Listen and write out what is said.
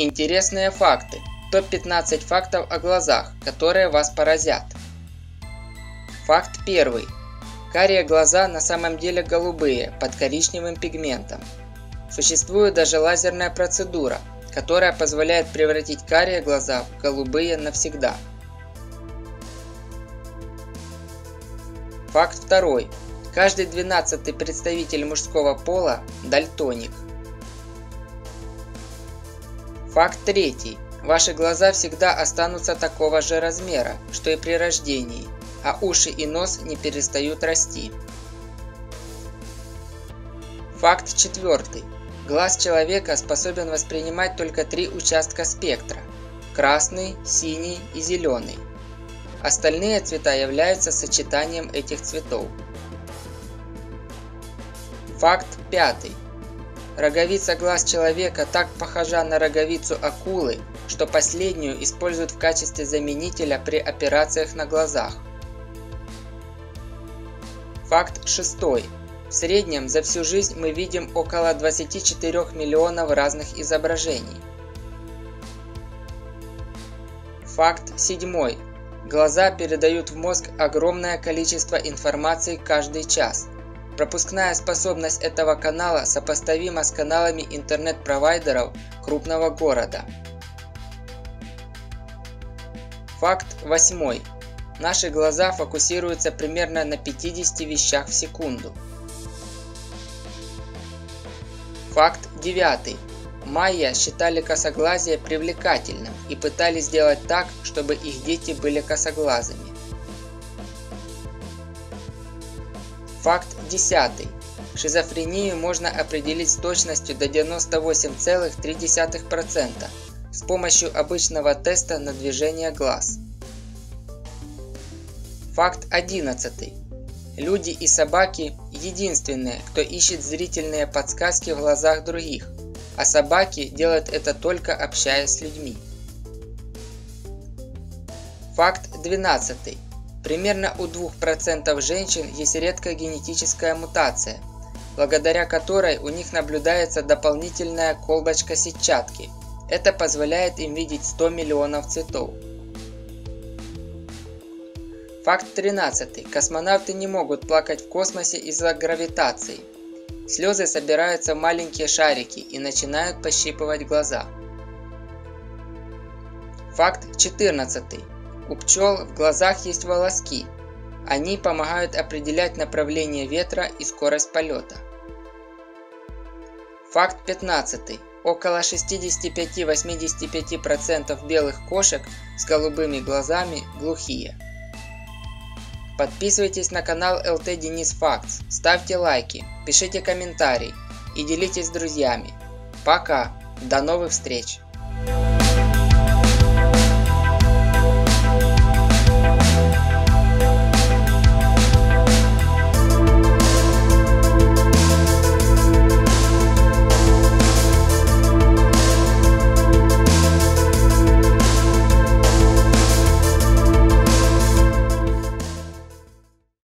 Интересные факты. Топ-15 фактов о глазах, которые вас поразят. Факт первый. Карие глаза на самом деле голубые, под коричневым пигментом. Существует даже лазерная процедура, которая позволяет превратить карие глаза в голубые навсегда. Факт второй. Каждый двенадцатый представитель мужского пола – дальтоник. Факт третий. Ваши глаза всегда останутся такого же размера, что и при рождении, а уши и нос не перестают расти. Факт четвертый. Глаз человека способен воспринимать только три участка спектра – красный, синий и зеленый. Остальные цвета являются сочетанием этих цветов. Факт пятый. Роговица глаз человека так похожа на роговицу акулы, что последнюю используют в качестве заменителя при операциях на глазах. Факт шестой. В среднем за всю жизнь мы видим около 24 миллионов разных изображений. Факт седьмой. Глаза передают в мозг огромное количество информации каждый час – Пропускная способность этого канала сопоставима с каналами интернет-провайдеров крупного города. Факт восьмой. Наши глаза фокусируются примерно на 50 вещах в секунду. Факт девятый. Майя считали косоглазие привлекательным и пытались сделать так, чтобы их дети были косоглазыми. Факт 10. Шизофрению можно определить с точностью до 98,3% с помощью обычного теста на движение глаз. Факт 11. Люди и собаки – единственные, кто ищет зрительные подсказки в глазах других, а собаки делают это только общаясь с людьми. Факт 12. Примерно у 2% женщин есть редкая генетическая мутация, благодаря которой у них наблюдается дополнительная колбочка сетчатки. Это позволяет им видеть 100 миллионов цветов. Факт 13. Космонавты не могут плакать в космосе из-за гравитации. Слезы собираются в маленькие шарики и начинают пощипывать глаза. Факт 14. У пчел в глазах есть волоски. Они помогают определять направление ветра и скорость полета. Факт 15. Около 65-85% белых кошек с голубыми глазами глухие. Подписывайтесь на канал ЛТ Денис Фактс, ставьте лайки, пишите комментарии и делитесь с друзьями. Пока, до новых встреч!